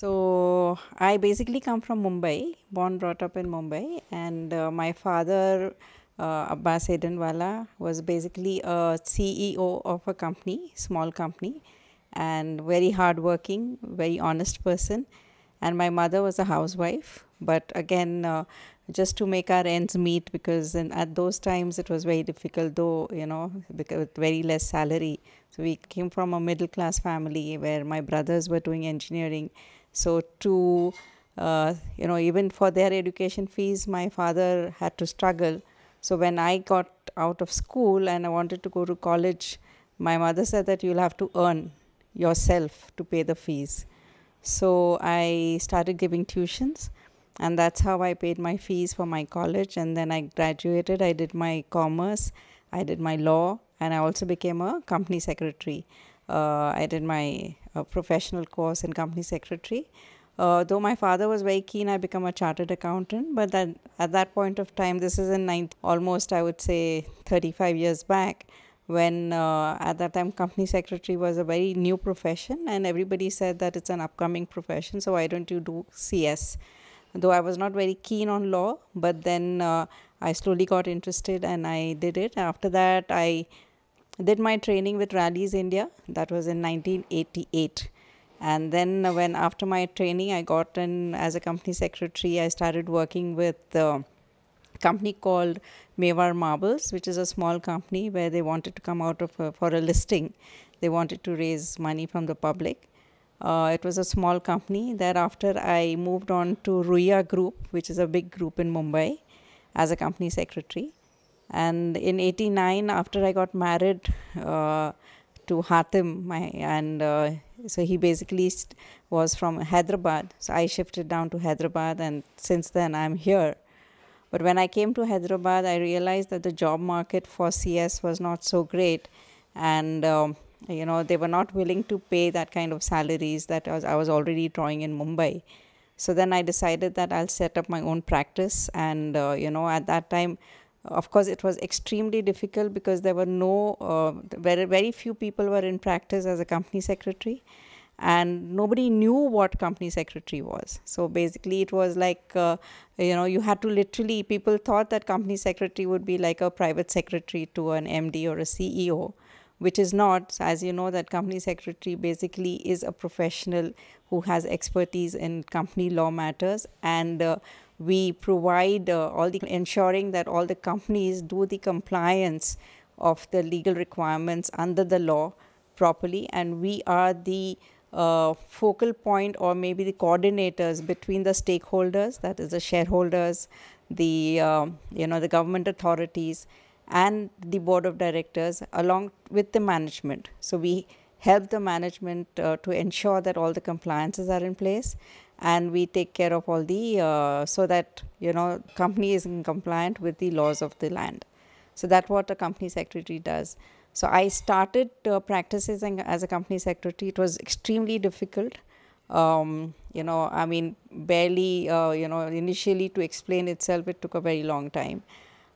So I basically come from Mumbai, born brought up in Mumbai, and uh, my father, uh, Abbas Adenwala, was basically a CEO of a company, small company, and very hardworking, very honest person. And my mother was a housewife, but again, uh, just to make our ends meet because in, at those times it was very difficult, though you know, because with very less salary. So we came from a middle class family where my brothers were doing engineering so to uh, you know even for their education fees, my father had to struggle. So when I got out of school and I wanted to go to college, my mother said that you'll have to earn yourself to pay the fees. So I started giving tuitions and that's how I paid my fees for my college. And then I graduated, I did my commerce, I did my law, and I also became a company secretary. Uh, I did my uh, professional course in company secretary. Uh, though my father was very keen, I become a chartered accountant. But then at that point of time, this is in 19, almost I would say 35 years back, when uh, at that time company secretary was a very new profession, and everybody said that it's an upcoming profession. So why don't you do CS? Though I was not very keen on law, but then uh, I slowly got interested and I did it. After that, I did my training with Rallis India. That was in 1988. And then when after my training, I got in as a company secretary. I started working with a company called Mewar Marbles, which is a small company where they wanted to come out of a, for a listing. They wanted to raise money from the public. Uh, it was a small company. Thereafter, I moved on to Ruia Group, which is a big group in Mumbai, as a company secretary. And in 89, after I got married uh, to Hatim, my, and uh, so he basically was from Hyderabad. So I shifted down to Hyderabad, and since then I'm here. But when I came to Hyderabad, I realized that the job market for CS was not so great, and um, you know they were not willing to pay that kind of salaries that I was, I was already drawing in Mumbai. So then I decided that I'll set up my own practice, and uh, you know at that time of course, it was extremely difficult because there were no, uh, very, very few people were in practice as a company secretary, and nobody knew what company secretary was. So basically, it was like, uh, you know, you had to literally, people thought that company secretary would be like a private secretary to an MD or a CEO, which is not. As you know, that company secretary basically is a professional who has expertise in company law matters and uh, we provide uh, all the ensuring that all the companies do the compliance of the legal requirements under the law properly. And we are the uh, focal point or maybe the coordinators between the stakeholders that is the shareholders the uh, you know the government authorities and the board of directors along with the management. So we help the management uh, to ensure that all the compliances are in place and we take care of all the uh, so that you know company is in compliant with the laws of the land. So that's what a company secretary does. So i started uh, practicing as a company secretary it was extremely difficult. Um, you know i mean barely uh, you know initially to explain itself it took a very long time.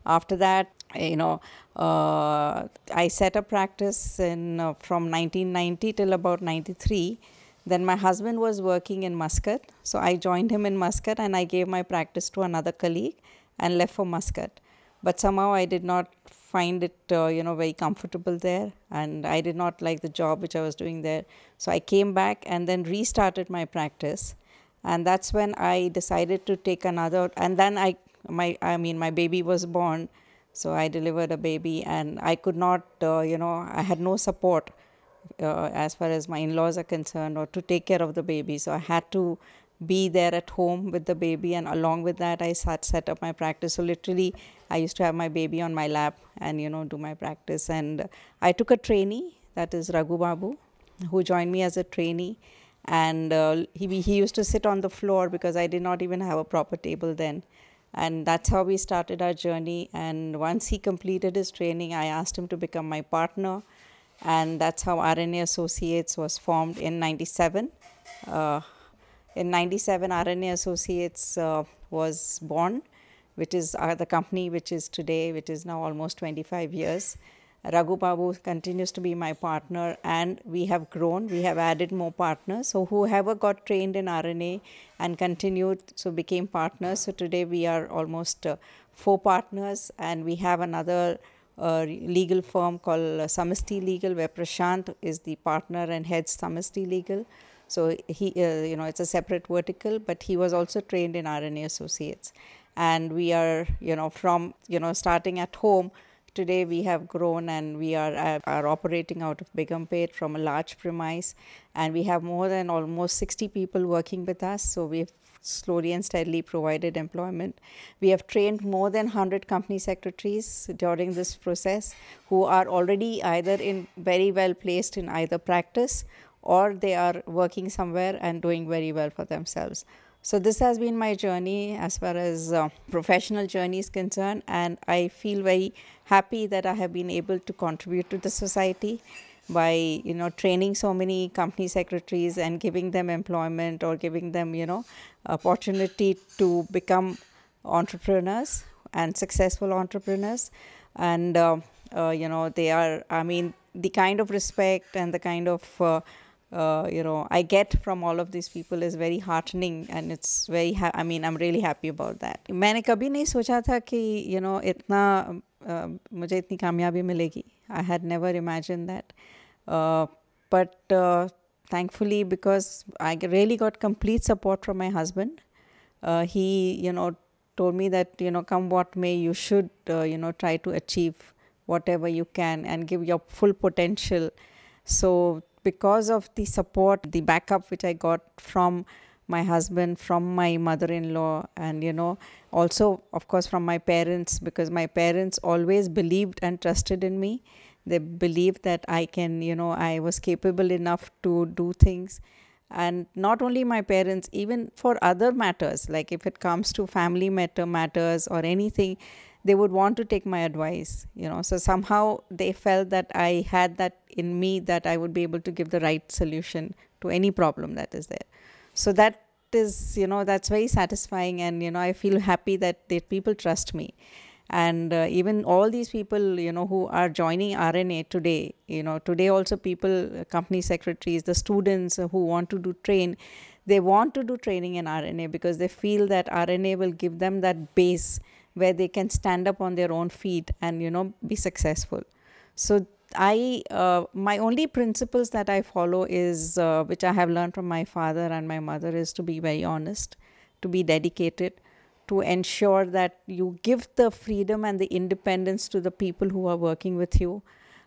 After that you know uh, i set up practice in uh, from 1990 till about 93 then my husband was working in Muscat, so I joined him in Muscat and I gave my practice to another colleague and left for Muscat. But somehow I did not find it, uh, you know, very comfortable there, and I did not like the job which I was doing there. So I came back and then restarted my practice, and that's when I decided to take another. And then I, my, I mean, my baby was born, so I delivered a baby, and I could not, uh, you know, I had no support uh, as far as my in-laws are concerned or to take care of the baby. So i had to be there at home with the baby and along with that i sat, set up my practice. So literally i used to have my baby on my lap and you know do my practice. And i took a trainee that is raghu babu who joined me as a trainee. And uh, he, he used to sit on the floor because i did not even have a proper table then. And that's how we started our journey. And once he completed his training i asked him to become my partner and that's how RNA Associates was formed in 97. Uh, in 97, RNA Associates uh, was born, which is uh, the company which is today, which is now almost 25 years. Raghu Babu continues to be my partner, and we have grown. We have added more partners. So, whoever got trained in RNA and continued, so became partners. So, today we are almost uh, four partners, and we have another uh, legal firm called uh, Samasti Legal, where Prashant is the partner and heads Samasti Legal. So he, uh, you know, it's a separate vertical, but he was also trained in RNA Associates, and we are, you know, from you know starting at home Today we have grown and we are, uh, are operating out of Begumpet from a large premise and we have more than almost 60 people working with us. So we've slowly and steadily provided employment. We have trained more than 100 company secretaries during this process who are already either in very well placed in either practice or they are working somewhere and doing very well for themselves. So this has been my journey as far as uh, professional journey is concerned, and I feel very happy that I have been able to contribute to the society by you know training so many company secretaries and giving them employment or giving them you know opportunity to become entrepreneurs and successful entrepreneurs. And uh, uh, you know they are i mean the kind of respect and the kind of uh, uh, you know I get from all of these people is very heartening and it's very ha- I mean I'm really happy about that मैंने कभी नहीं सोचा था कि you know इतना uh, मुझे इतनी कामयाबी मिलेगी I had never imagined that uh, but uh, thankfully because I really got complete support from my husband uh, he you know told me that you know come what may you should uh, you know try to achieve whatever you can and give your full potential so because of the support, the backup which I got from my husband, from my mother in law, and you know, also, of course, from my parents, because my parents always believed and trusted in me. They believed that I can, you know, I was capable enough to do things. And not only my parents, even for other matters, like if it comes to family matter matters or anything, they would want to take my advice you know. So somehow they felt that i had that in me that i would be able to give the right solution to any problem that is there. So that is you know that's very satisfying and you know i feel happy that the people trust me. And uh, even all these people you know who are joining rna today you know today also people uh, company secretaries the students who want to do train they want to do training in rna because they feel that rna will give them that base where they can stand up on their own feet and you know be successful. So i uh, my only principles that i follow is uh, which i have learned from my father and my mother is to be very honest to be dedicated to ensure that you give the freedom and the independence to the people who are working with you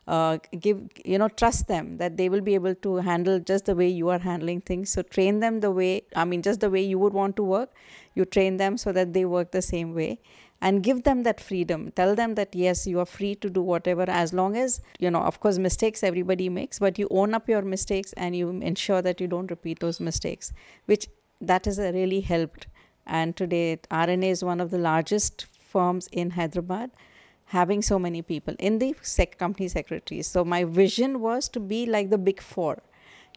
uh, give you know trust them that they will be able to handle just the way you are handling things. So train them the way i mean just the way you would want to work. You train them so that they work the same way and give them that freedom. Tell them that yes you are free to do whatever as long as you know of course mistakes everybody makes but you own up your mistakes and you ensure that you don't repeat those mistakes which that has really helped. And today rna is one of the largest firms in hyderabad having so many people in the sec company secretaries so my vision was to be like the big four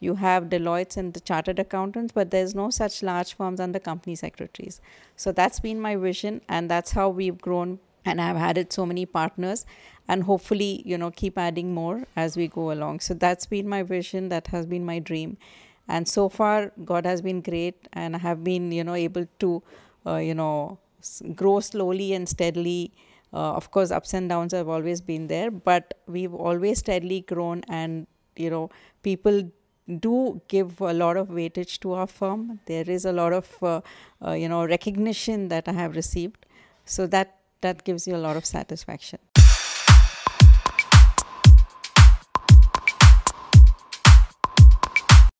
you have Deloitte and the chartered accountants, but there's no such large firms under company secretaries. So that's been my vision, and that's how we've grown. And I've added so many partners, and hopefully, you know, keep adding more as we go along. So that's been my vision. That has been my dream, and so far, God has been great, and I have been, you know, able to, uh, you know, grow slowly and steadily. Uh, of course, ups and downs have always been there, but we've always steadily grown, and you know, people do give a lot of weightage to our firm. There is a lot of uh, uh, you know recognition that I have received, so that that gives you a lot of satisfaction.